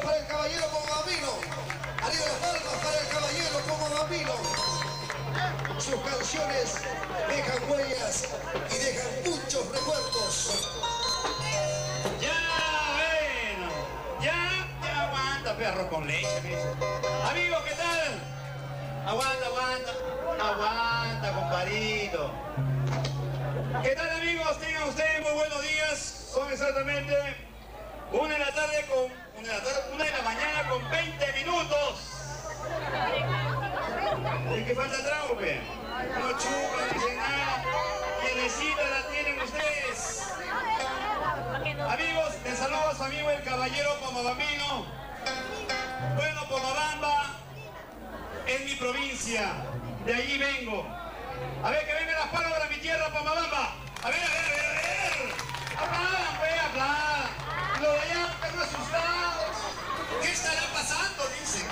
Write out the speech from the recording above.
para el caballero como bambino. Arriba las palmas para el caballero como bambino. Sus canciones dejan huellas y dejan muchos recuerdos. Ya, bueno, ya, ya aguanta, perro con leche. Amigos, ¿qué tal? Aguanta, aguanta, aguanta, compadrito. ¿Qué tal, amigos? Tengan ustedes muy buenos días. Son exactamente una de la tarde con, una de la, mañana con 20 minutos. ¿Es que falta trago, pe? No chupan, no dicen nada. Quienecita la tienen ustedes. Amigos, les saludo a su amigo el caballero Pomabambino. Bueno, Pomabamba es mi provincia, de allí vengo. A ver, que vengan las palabras de mi tierra, Pomabamba. A ver, a ver, a ver, a ver. Aplaudan, pues, aplaudan. De allá están asustados. ¿Qué estará pasando? Dicen.